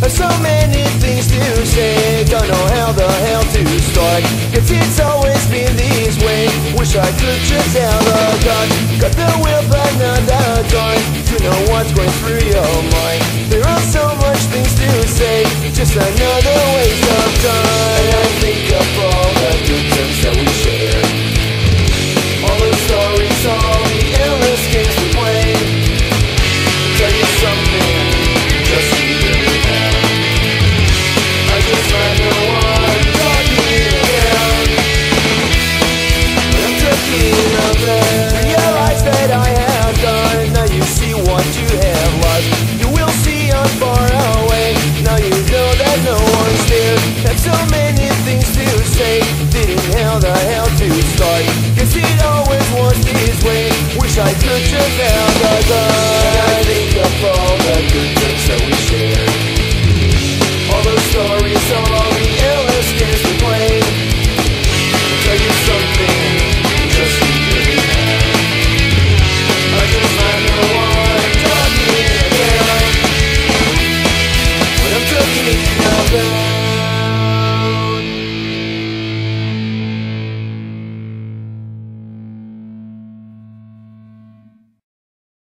There's so many things to say. Don't know how the hell to start. Cause it's always been this way Wish I could just have a gun. Got the will but not the time to know what's going through your mind. There are so much things to say. Just another way